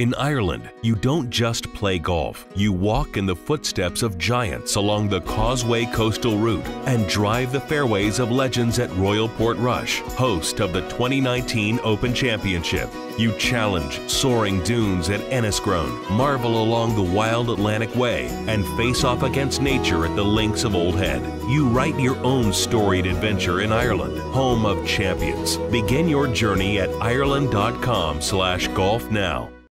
In Ireland, you don't just play golf. You walk in the footsteps of giants along the Causeway Coastal Route and drive the fairways of legends at Royal Portrush, host of the 2019 Open Championship. You challenge soaring dunes at Enniscrone, marvel along the wild Atlantic Way, and face off against nature at the links of Old Head. You write your own storied adventure in Ireland, home of champions. Begin your journey at ireland.com slash golf now.